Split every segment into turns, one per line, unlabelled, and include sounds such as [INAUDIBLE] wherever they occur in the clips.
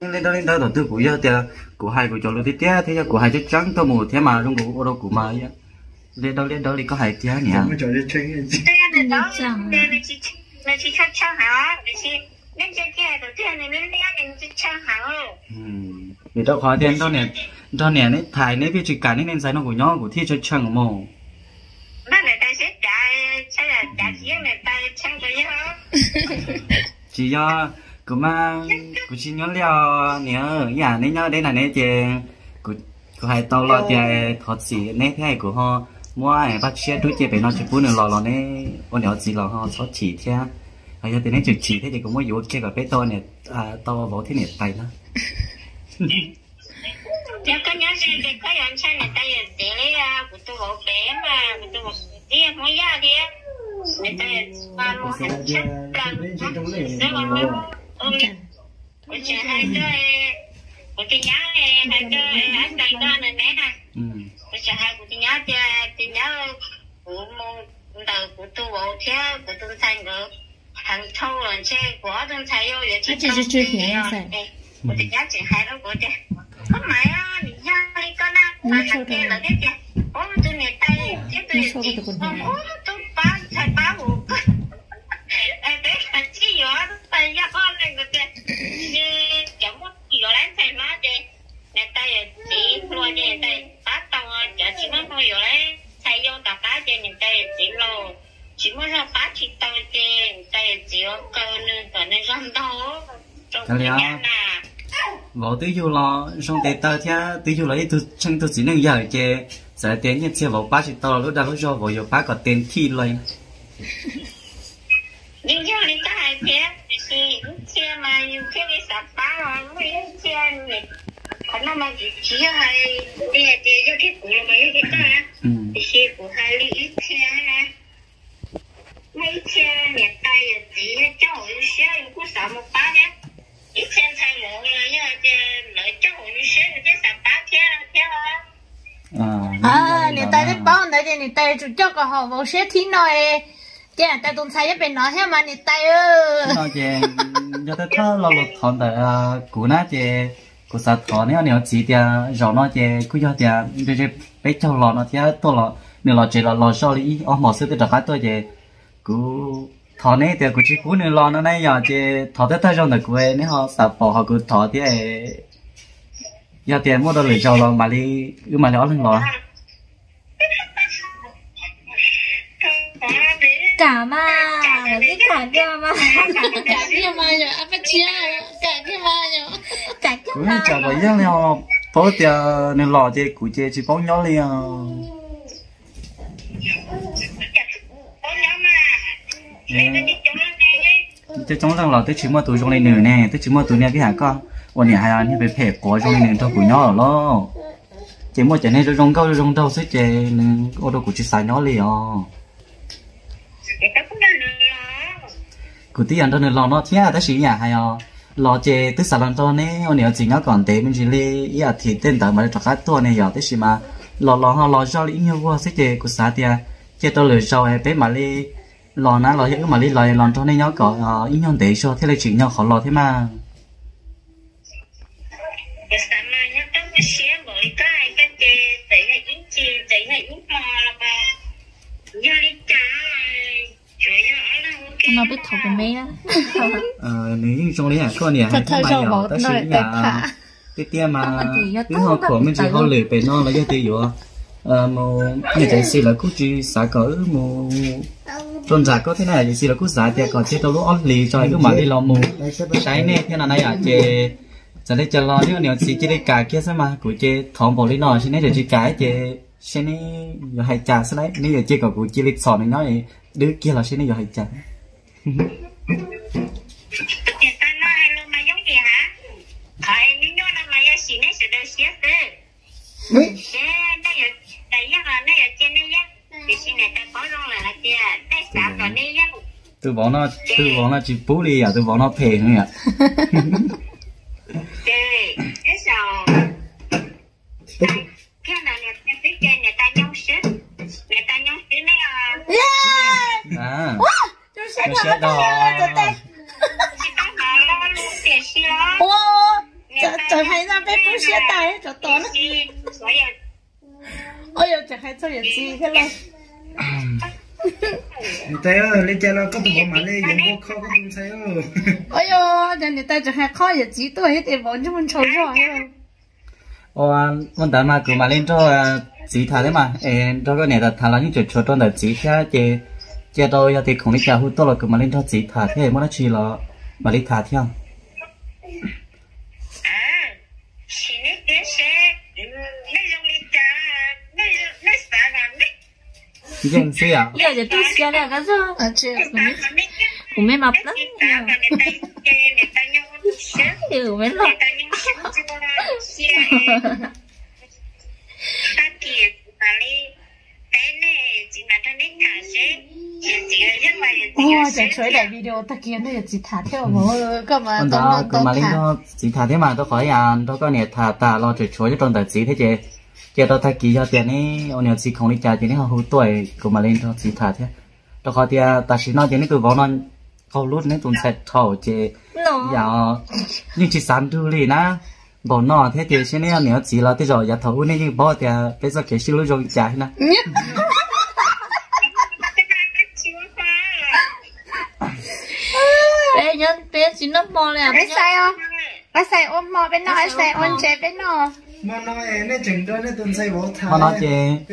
lên đó lên đó đầu tư của giờ thì của hai của chỗ lối tiếp thế giờ của hai chắc trắng tôi một thế mà trong của ô đâu của mà lên đó lên đó đi có hai tiếng nhỉ
Mà trời đi chơi cái gì?
Là đó, là chị là chị cho cho hả? Là chị nên chơi kia đầu tiên nên nên nên chị cho hả?
vì đó khó tiền đó nè đó nè này thải này vì chỉ cả nên nên giải nó của nhau của thi cho chẳng của mồ
Bác này ta sẽ trả sẽ là trả tiền này ta chẳng có gì hết.
chỉ do của mà của chỉ nhớ leo nhớ nhà nên nhớ đây là này chị của của hai tàu lo thì thoát xì này thế của họ. Mua ai bắt xe đuôi chị phải nó chỉ phun được lò lò này ôn nhỏ gì lò họ thoát chỉ thế. Hay giờ thì nên chỉ chỉ thế thì cũng mới dụ kia cái bé to này à to vào thế này tay nó
Nếu có nhớ xem thì có nhận xem này ta là tiền lấy ra của tôi bộ bé mà của tôi bộ đi không giá đi. Người ta mà mua
Sẽ
hành
đi
Ừ. Của chị hai đứa của chị nhớ này hai đứa hai tay đó này nè.
Ừ.
Của chị hai của chị nhớ chị nhớ của môn đầu của tôi bộ thế của tôi thành của hàng thâu rồi xe của tôi thấy yêu vậy
chỉ chỉ chưa hiểu phải.
của chị nhớ chị hai đó của chị. Không phải mình nhớ đi con á
Nó
mà thằng kia
rồi.
là cái chị ố tôi nghe tay cái tôi
rồi còn
ố
hiểu.
tôi bá thầy bá vụ em bé là chỉ nhỏ tay ra con này của chị như chẳng có gì gọi là thầy nó chị nè tay là chị luôn chị tay bá tông chả chỉ mới mua rồi đấy thầy vô tập bá chị nè tay là chị lô chỉ mới ra bá chị tao chị tay là chị ở cơ nên còn nên răng đâu nhà nè
vào tới dù lo xong để tao theo tới dù lấy tôi chân tôi chỉ nên giờ chứ giờ tiền như chia vào ba chỉ tao lúc đó lúc cho vào giờ ba có tiền thi lên
nhưng giờ đi ta hay thế thì xe mà nhiều khi đi sập phá rồi mới xe này còn nó mà chỉ chỉ hay đi đi cho cái cũ là mấy cái ta
ừ.
Thì xe của hai ly ít xe nè mấy xe nhà tay chỉ cho xe cũng sợ một bá nhé ít xe thay một là nhá lợi cho hội xe cái sập phá thế thế thôi.
À
à nè tay đấy bao nè nè tay chủ cho cái họ vào xe thi nói chứ là tay tụng sai bên nói hết mà nè tay ơi
nó chứ cho tới thơ lo lột thọn tại cú nát chứ cú sát thọn nếu nếu chỉ tia rồi nó chứ cứ cho tia bây giờ bé cháu lò nó tia tôi lò nếu lò chỉ là lò sau đi ở một số tự đặt tôi chứ cú thọ này thì cú chỉ cú nếu lò nó này giờ chứ thọ tới tới trong cú ấy nếu họ sập bỏ họ cú thọ thì giờ tiền mua đồ lười cháu lò mà đi cứ mà nó lên lò
cả mà cái cả cái mà cả cái mà à bắt chia cả cái mà rồi cả cái mà
này chào vậy nhau bỏ tia nếu lò chứ cú chứ chỉ bỏ nhỏ liền
có nhóm mà nên nó đi chống nó này
tôi chống rằng là túi trong này nè túi con? Về phê trong này thôi lo. Này trong trong ô nhỏ liền.
Đang
tí ăn đâu nên lo nó thế à ta chỉ nhà hay à lo tức đó nè. Ô nè chỉ nó còn tế mình chỉ li ý à thì tên tờ mà cho các tua này giờ tức chỉ mà lo lo họ lo cho li nhiều quá sẽ chơi của xã tia à, chơi tôi lười sau em bé mà li lo nó lo hiện mà li lo lo cho nên nhỏ có ý nhau để cho thế là chỉ nhau khó lo thế mà.
Cái cái cái cái đi
nó biết thầu cái mấy đó
ờ nếu trong đấy hả? Con nè
thật thơ rồi
chỉ
tại
nhà
thả.
cái tia mà cái họ của mình chỉ họ lười bề nó là do tiêu dụ ờ mù như thế xí là cũng chỉ xả cỡ mù trôn giả có thế này thì xí là cũng xả tia còn chết đâu lúc on lì cho cứ mà đi lo mù. Cái này thế nào này à chê giờ đây chờ lo nếu nếu chỉ chỉ đi cả kia sao mà của chê thòng bộ lý nọ xin này để chỉ cái chê xin này giờ hay trả sao đấy nếu giờ chê có của chỉ lịch sọ này nói đứa kia là xin này giờ hay trả
là xí này sẽ được xếp đấy Thế đây là tại giác là đây là trên đây giác thì xin này ta có rong là là kia đây xã còn đây giác
tôi bảo nó tôi bảo nó chỉ bố đi à tôi bảo nó phê nữa à.
Đấy à.
Nó
xí đó
giờ hay ra bé bố xe tay cho to nó ôi chẳng hay cho gì thế này [CLEARS THROAT]
Là có tụi mà lên dùng vô [LAUGHS] khó có tụi xe ơi.
ôi giờ giờ người ta chẳng hay khó gì gì tôi hết thì bọn chúng mình trâu rồi.
Ô vấn đề mà cứ mà lên cho chỉ thà thế mà. Em cho cái này là thà là những chuyện cho trong đời chỉ theo chế chế tôi thì không đi chào hút tôi là cứ mà lên cho chỉ thà thế mà nó chỉ là mà đi thà theo dân xí à?
Giờ giờ tôi xe là cái gì à chứ cũng mấy mập lắm. Ừ mấy lắm Ồ, chẳng chơi lại video ta kia nó chỉ thả theo mà. Cơ mà tao tao thả.
cho chỉ thà thế mà tôi khỏi à tôi có nè thà ta lo chuyện chối cho trong đời chỉ thế chế chế tôi thay ký cho tiền ấy ông nhiều chỉ không đi trả tiền ấy họ hút tuổi cứ mà lên cho chỉ thà thế. Tôi khỏi tiền ta chỉ nói tiền ấy cứ võ nó câu lút nên tụi sẽ thầu chế
nó
giờ nhưng chỉ sản thu lì na bỏ nó thế thì xin này nếu chỉ là thế rồi giờ thầu này như bỏ thì bây giờ cái xin lỗi rồi trả na [LAUGHS]
bé nhớ bé chỉ nó mò là
Bé sai không? Bé sai ôm mò bên nó hay sai ôm chế bên nó
mà nói em chừng đó nó tuần say bỏ thả.
Mà nó chị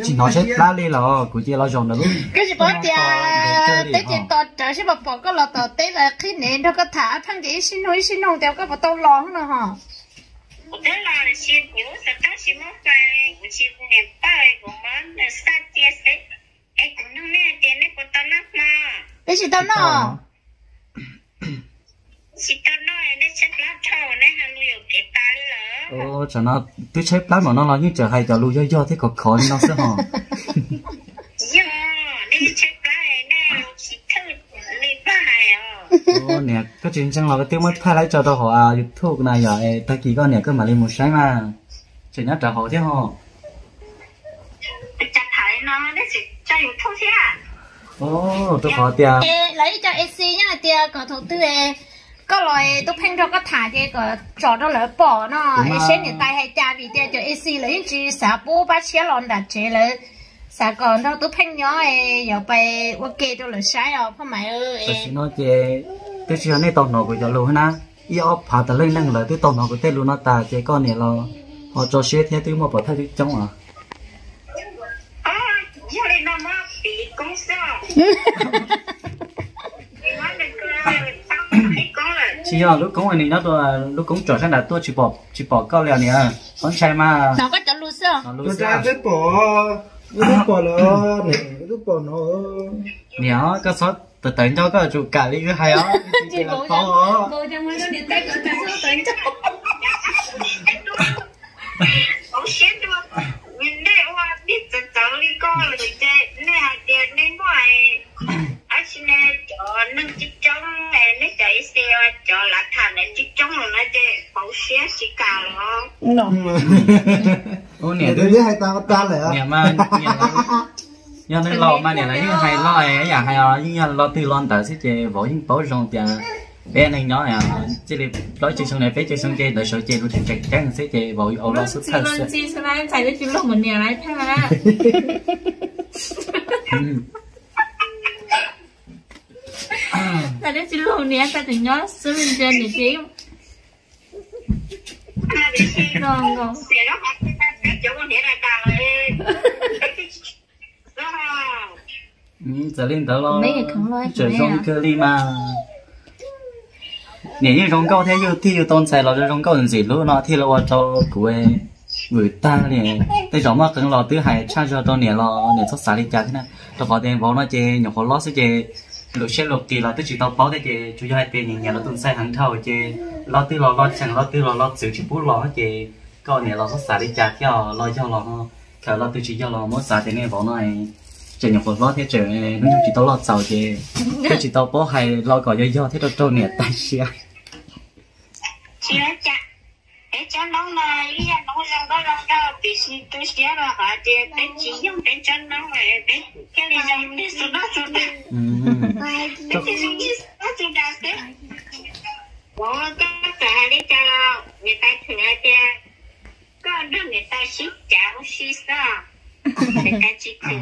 chị nói chết lá đi lò của chị lo dùng được luôn [LAUGHS]
cái gì bỏ
chả
tới
chị
tọt trở sẽ bỏ bỏ cái lò tọt tới là khi nè nó có thả thằng chị xin nói xin nông theo cái bỏ tao lóng nữa hả?
Đó là xin nhớ sẽ ta xin mất cái xin niệm bài của món là sát tia sẽ em cũng không nghe tiền đấy của tao nắp mà.
Cái gì tao nó
chị tao nó
ô chả nó tôi xếp lát mà nó nói như chả hay chả lùi do do thế còn khó nó sẽ
hò
ô nè có chuyện chẳng là cái tiếng mất thay lại cho tao họ à youtube này rồi ta kỳ con nè cứ mà lên một sáng mà chỉ nhắc trả họ thế
họ
ô tôi khó tiền
lấy cho ec nhá tiền có thầu tư có loại tôi phanh ra có thả cái cái trò đó lỡ bỏ nó.
Ấy
xé nhỉ tay hay cha vì thế cho ấy xì lấy chỉ xả bố bát xé lon đặt chế lấy xả còn đâu tôi phanh nhỏ ấy giờ bay ok tôi lỡ sai rồi phải mày ơi
tôi nói chế cái chuyện này tao nói với giờ luôn ha yêu phá tao lên năng lỡ tôi tao nói với tên luôn nó ta chế con này là họ cho xé thế tôi mà bỏ thay tôi chống à.
Hãy subscribe cho kênh Ghiền Mì Gõ Để không bỏ lỡ những video hấp dẫn
chỉ là lúc cũng anh nhớ tôi lúc cũng trở sang là tôi chỉ bỏ chỉ bỏ câu lèo nè con trai mà.
Nó có cho luôn sao
nó lúc
ra cái bỏ. Cái bỏ nó nè, cái bỏ nó.
nè cái số từ từ cho cái chủ cả đi cái hay á. [LAUGHS] Chỉ á.
vô cho mới nó điện tay
ô
Nè,
nè
tôi biết hai tao ta lại
nè
á.
mà. Nè do nên lo mà [LAUGHS] nè là như hay lo ấy à hay à như lo từ lon tới sẽ chơi vỗ những bảo rong tiền bé này nhỏ à chỉ là nói chơi xong này bé chơi xong chơi đợi sợ chơi luôn thì chắc chắn sẽ chơi vỗ ô lo sức thật
luôn chỉ sẽ lại chạy đến chỉ lúc mình nhà lại thả [LAUGHS] chạy đến chỉ lúc nhà ta thì nhớ số mình trên để chỉ
那你
giờ lên lo
Mấy cái khổng lồ mẹ à?
cơ đi mà. Nếu như rong câu thế như thì như tôn xài cho rong câu làm gì lúc nó thì là cho của người ta nè. Tới giống mà cần lo thứ hai cha cho tôi nè lo nè xuất xả đi chả thế này. Tôi có tiền vào nó chơi nhỏ khó lo sẽ chơi lúc xe lục thì là tôi chỉ tao báo thế chơi chủ yếu hai tiền nhà nhà nó tôn xài hàng thầu chơi lo tư lo lo chẳng lo tư lo lo sự chỉ bút lo chơi có nè lo xuất xả đi chả cho lo cho lo ha cả lo tư chỉ cho lo mỗi xả thì nè vào nó này chỉ nhập vót thế trời nó chỉ tao lọt sầu chứ thế chỉ tao bó hay lo cỏ do do thế tao trâu nè tay xia
Chị ơi, thế cho nó mà ý là nó rằng đó rằng đó bị xí tôi xia là hả chứ thế chỉ dùng thế cho nó mà thế cái này rằng đi xuống đó xuống đó thế chỉ dùng đi xuống đó xuống đó thế bố các bạn đi cho người ta thử chứ có đứa người ta xí chảo xí sao người ta chỉ thử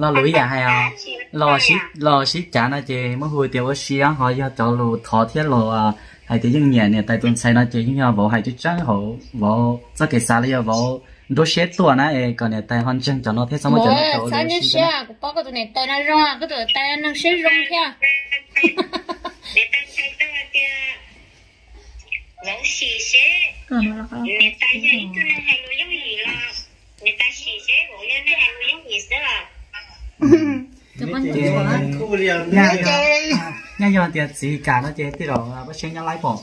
lo lưỡi à hay à lo xí lo xí chả nó chị mới hồi tiêu ở xí họ cho cho lù thọ thiết lù à hay thì những nhà này tại tuần sai nó chị những nhà vợ hay chứ trắng hộ vợ cho cái xa đi vợ đôi xe tua nè ê còn này tay hoàn chân cho nó thế sao mới cho nó
sao như xe của bác cái tụi này tay nó rong cái tụi tay nó xe rong [LAUGHS]
kia vẫn xì xế.
Còn nó là
người ta dạy cái này hay nuôi giống gì là người ta xì xế của nhân này hay nuôi giống gì xế là
nhà nhà nhà tiền gì cả nó chị tí rồi bắt xe nhà lái bỏ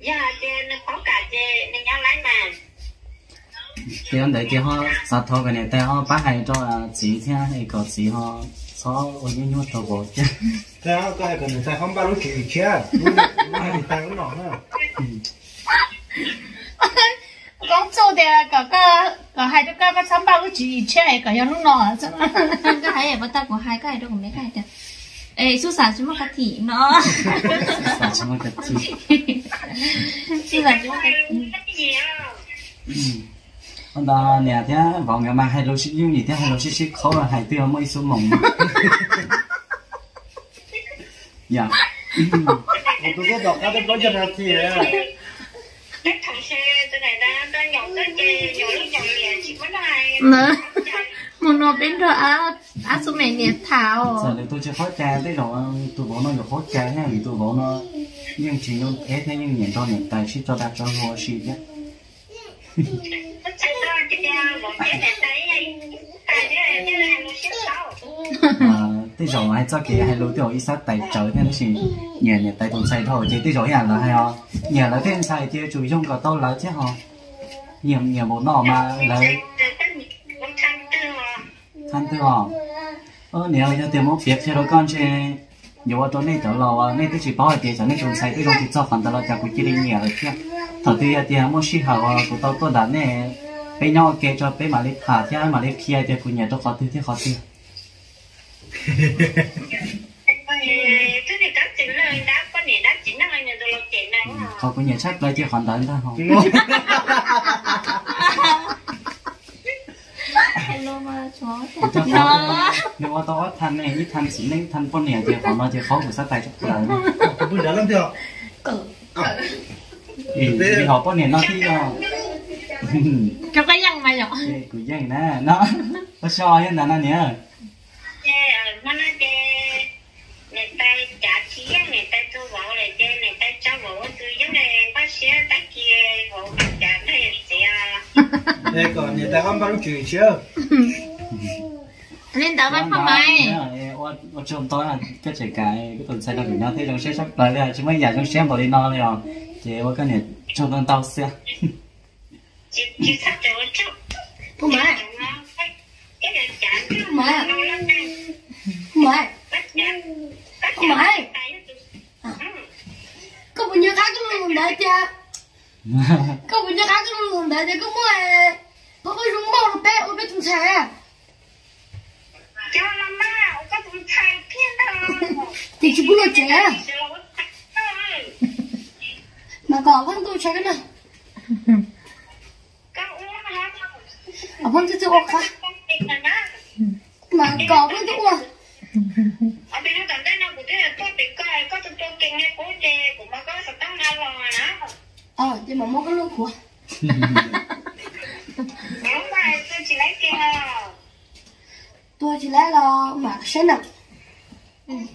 giờ chị nó có cả chị nó nhau lái mà.
Thì anh đấy thì họ sát thọ cái này tay họ bắt hay cho chỉ theo hay có chỉ họ số ở những nhốt tàu bộ chứ.
Thế có ai cần người ta không bao lúc chỉ chết lúc này thì nọ nữa [LAUGHS]
con chỗ thì cả cái cả hai đứa cái cái sắm bao cái chỉ chơi cả nhau lúc nọ. Chứ
cái hay bắt ta của hai cái đâu có mấy cái được ê số sản chúng nó cái thị nó.
Sao chứ mà cái gì
số sản chúng nó cái thị.
Cái gì à
anh ta nè thế vào ngày mai hay lâu xí gì thế hay lâu xí xí khó là hay tiêu mấy số mộng dạ.
Một có đọc các cái bữa chân là gì đấy
các thằng xe tôi này [LAUGHS]
một nó bên đó á á số mẹ nhiệt thảo.
Giờ này tôi chưa khó trà tới rồi tôi bảo nó được khó trà nha vì tôi bảo nó nhưng chỉ nó thế thế nhưng nhận cho nhận tài xí cho đặt cho mua xí chứ à tới rồi hay cho kìa hay lâu tiêu ít sát tài trở thế nó chỉ nhẹ nhẹ tài tồn sai thôi chứ tới rồi là hay ho? Nhẹ là thêm sai chứ chủ yếu có tôi là chứ ho nhiều nhiều một nọ mà lấy
trăm tư
ho ơ nếu như tiền một việc thì đó con chứ nhiều ở chỗ này trở lò nên tôi chỉ bảo tiền cho nên tồn sai tới rồi thì cho phần tao là chả cũng chỉ đi nhẹ rồi chứ thật thì tiền một xí hào của tao tôi đã nè bây nhau kể cho bây mà lấy thả thì mà lấy kia thì cũng nhẹ cho khó tư thì khó tư
đã có nghĩa đã chỉ năng anh rồi lột chuyện này [LAUGHS] mà
khó cũng nhẹ chắc lấy chứ hoàn toàn thôi không
hello mà chó
Cho khó nếu mà tao than này ít than xí nên than con này thì nói thì khó của sát tài chắc là
bây giờ lắm chưa
vì họ con này nó thì nó
cho cái răng mà nhỏ
của dân nè nó có so là nó
nó này trả này sẽ
đây còn người ta không bao lúc chỉ chưa [LAUGHS]
nên tao vẫn không mày?
ở trong tối là cái trẻ cái cái tuần sai là bị nó thế trong xe sắp lại là chúng mấy nhà trong xe bỏ đi nó rồi. Chị ở cái này trong tuần tao xe.
Không mà
cái này trả cái
Mà.
nó lắm đây
không mà
bắt trả bắt
Không
trả
có bao nhiêu khác cái luôn đấy chứ có bao nhiêu khác cái luôn đấy chứ có mua có cái rung bao nó bé ở bên trong xe
cho nó mà có tụi thầy thiên đâu
thì chỉ bữa trẻ mà có con tôi chơi cái này ở con tôi tôi khác mà có con tôi uống ờ thì mà mua cái lúa của [LAUGHS] tôi chỉ lấy là mà sẽ nặng
cái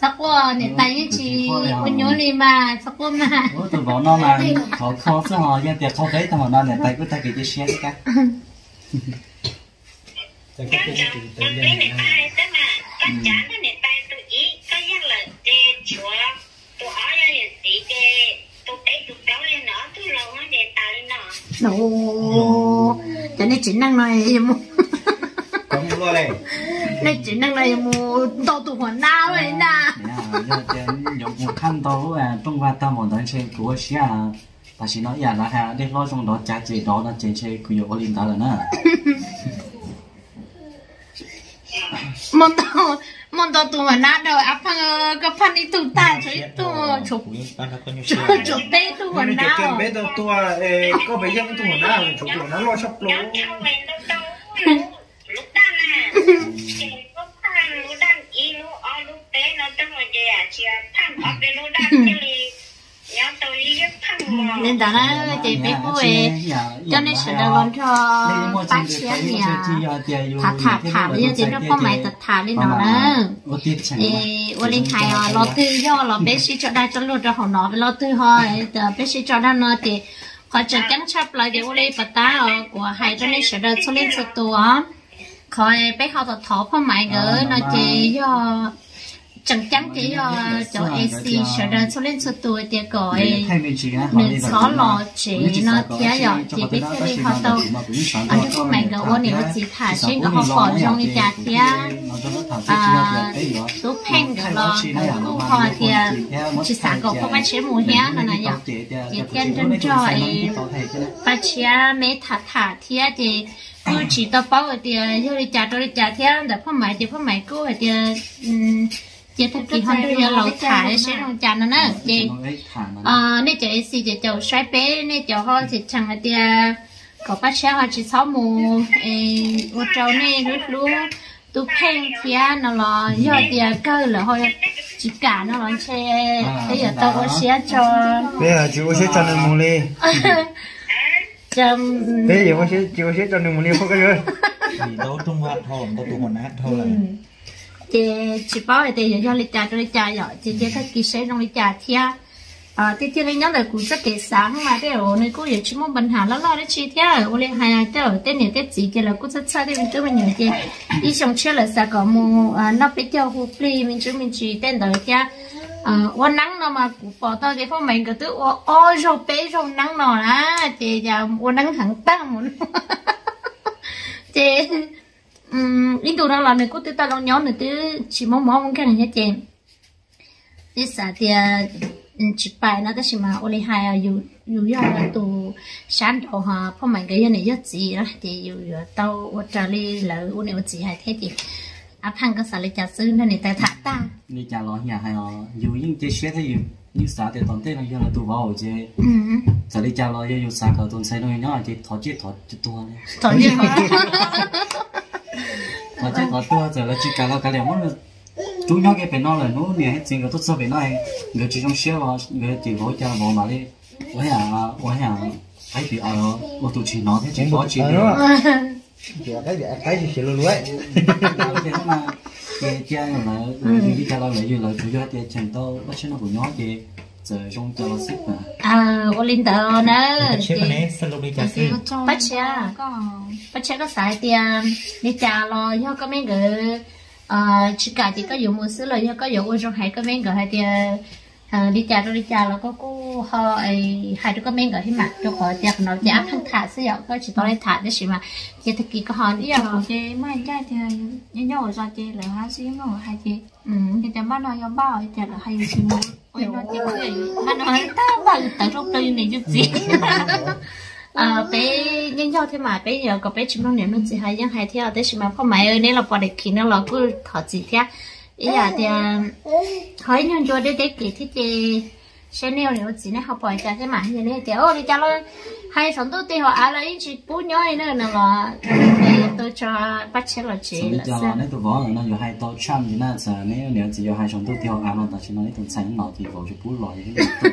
sắp qua để tay như chị con nhớ đi mà qua mà.
Tụi bọn nó là khó khó chứ họ dân tiệc khó thấy thằng bọn nó để tay cứ tay cái xe cái
cái cái cái cái cái cái này
Ồ, cho nên chỉ năng này em mua.
Có mua này.
Nên chỉ năng này em mua to tụ hoàn nào vậy na
dùng một khăn tao à. Trong qua tao một đoạn xe của xe à ta chỉ nói là ha để lo trong đó trả chỉ đó là trên xe của yêu linh ta là nè.
Tàu mong tao mà nát đâu. Áp phăng cái phăng đi tụi ta cho chụp chụp bé tụi mà
Mình
nát
cho tao tua có bé dân tụi nó chủ của nó lo sắp lố
Nó thâu về nó đâu lúc đan à lúc đan lúc đan y lúc o lúc tế nó trong rồi gì à chị thằng ở bên lúc đan thì nhau tôi đi thằng mà
nên đó là chị bé cô ấy cho nên sẽ là con cho bác sĩ nhà thả thả thả bây giờ chị nó có máy tập thả lên nó nữa ê ô linh khai à lo tư do lo bé sĩ cho đây cho luôn cho họ nói lo tư thôi bé sĩ cho đây nó thì họ chỉ cắn chấp lại để ô linh bắt ta của hai cho nên sẽ được cho lên số tuổi khỏi bé họ tập thọ có máy gỡ nó chỉ do chẳng chắn chỉ do cho AC sẽ được cho lên số tuổi thì gọi nên xóa lò chỉ nó theo dõi chỉ biết cái đi họ đâu. ở đây có mày gỡ ô này nó chỉ thả trên cái họ bỏ trong đi chả theo à tú pen gỡ lò cũng họ thì chỉ sáng gỡ không phải chế mù hé nó này nhở. chỉ tiên chân trời và chia mấy thả thả theo thì cứ chỉ tao bảo ở thì vô đi chả tôi đi chả theo để phong mày thì phong mày cứ ở thì chị thật kỳ hơn bây giờ lẩu thả để sẽ không chả nó nữa chị ờ nên chị xì chị chầu xoay bé nên chầu họ thì chẳng là tia có bác sĩ họ chỉ sáu mù. Ô trâu này lúc lúc tu pen thì nó là do tia cơ là họ chỉ cả nó là xe bây giờ tao có xe cho
bây giờ chị có sẽ cho nên mua đi
chăm
bây giờ có sẽ chị có sẽ cho nên mua đi không có rồi
thì đâu tung hoạt hồn đâu hồn nát thôi
chị chị bảo là tiền cho lịch trà cho lịch trà rồi chị chị thấy kỳ sẽ trong lịch trà thia à ờ, thì chị lấy nhớ là cũng rất kể sáng mà thế ở nơi cô giờ chỉ muốn bình hà lo lo đấy chị thia ở lên hai, thế ở tên này tên gì kia là cũng rất xa thì mình chưa mình nhớ chị đi xong chưa là sao có mua ờ, nó phải cho hộp ly mình chưa mình chỉ tên đó kia à ô nắng nó mà cũng bỏ tao cái phong mình cái thứ ô ô rồi bé rồi nắng nó á. Chị giờ ô nắng thẳng tăng muốn. [LAUGHS] Chị um in đồ nào là này có tự ta lo nhỏ nữa tự chỉ mong mong cái này hết chị. Đi xả thì chỉ bài nó cái gì mà ô hai à yêu yêu yêu là tụ sáng đầu ha phong mạnh cái này rất gì đó thì yêu yêu tao ô trả li là ô này ô gì hay thế thì à phăng cái xả lấy trà sư nên này ta thả ta.
Đi chả lo nhà hay là dù những cái xe thì như xã thì toàn là do là tụ vào chứ giờ đi chả lo dù xã cả tuần sai nói nhỏ thì thọ chết thọ chết này
thôi đi mà
chết thọ tua giờ là chỉ cả là cái này muốn chúng nhau cái bên nó là nó nè hết chuyện cái tốt số bên nó người chỉ trong xe vào người chỉ hỗ trợ vào mà đi. Ôi à ôi à phải bị ở ô tô chỉ nó thế chỉ có chỉ
chị cái gì cái gì chị luôn luôn ấy.
Thế mà cái cha là đi chả lo lại như là chủ yếu thì chẳng đâu bắt nó của nhỏ giờ trong cho xếp mà
à ô linh tờ nữa
chết mà nè sao lúc đi chả sư
bắt chia bắt chia có xài tiền đi chả lo do có mấy người ờ chỉ cả chỉ có dùng một số lời do có dùng trong hai cái mấy người hai tiền. À đi chả rồi đi chả là có cô họ hai đứa có mấy người thì mà cho họ tiền nó giá thằng thả sử dụng có chỉ tao lấy thả đấy chỉ mà. Chỉ thực kỳ có họ đi à
chị mà anh trai thì nhớ nhớ ra chị là hai xí mà hai chị.
Ừ.
Thì bắt nó giống bao thì là hai xí mà nó
nó nói ta vào tới trong đây này giúp gì. [LAUGHS] À bé nhân giao thế mà bé giờ có bé chim long niệm nó chỉ hay nhân hay theo đấy mà có mày ơi nếu là để khi nó là cứ thọ gì thế ý là thì hỏi nhân cho để kỹ thì chị nêu nếu chỉ nó học bỏ ra thế mà như này thì ô đi cho nó hay sống tốt thì họ à là chỉ bút nhoi nữa là tôi cho bắt chế là
đi
là sao
nếu tụ võ nó giờ hai to trăm thì nó giờ nếu nếu chỉ có hai trong tôi tiêu ăn nó ta chỉ nói tụ sáng nó thì cho bút lòi cái [LAUGHS]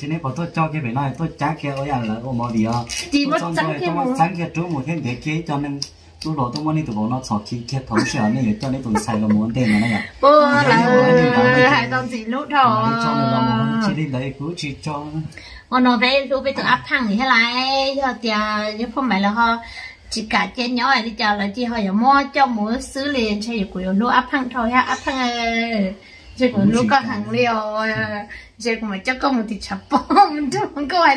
chỉ nếu bảo tôi cho cái bên này tôi trả cái ôi à là ô mò đi à.
Chỉ
tôi
trắng
cái
kia
tôi trắng cái trước một thiên để kia cho nên tôi lo tôi muốn đi tụ võ nó chọn khi kia thấu sợ nên cho nên tụ xài là muốn tiền mà nó nhỉ?
Bố là hai con gì lúc thôi.
Cho nên là muốn chỉ đi lấy cứ chỉ cho.
Họ nói về lúc bây giờ áp thằng thì hay là giờ thì giờ không phải là họ chỉ cả trên nhỏ này đi chờ là chỉ họ giờ mua cho mỗi xứ liền cho của lúc áp thằng thôi ha áp thằng chỉ của lúc có hàng liều chỉ của mà cho con một thì chập bom [LAUGHS] chứ không có ai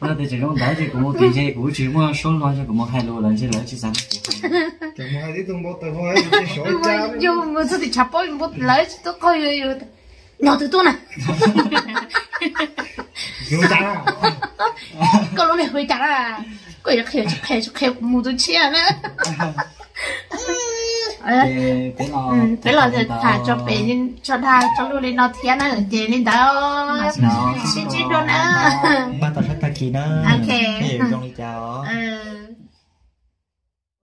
lúc gì thì
bây giờ chỉ có đấy thì cũng một tiền gì cũng chỉ mua số lo cho cũng một hai lô là chỉ lấy chỉ sáng
chẳng mà đi tung bộ tờ hoa đi số cha
mà dù mà sao thì chập bom một lấy tôi coi rồi nhỏ từ tôi này
nhiều cha
có lúc này hơi chả là có được khéo khéo khéo mua tôi chia nữa ờ cái lò thì thả cho bé lên cho thả cho luôn lên nó thiên nữa chị lên đó xin xin luôn nữa
ba tao sẽ ta kỳ nữa.
Ok.
hiểu trong đi chào.
Ờ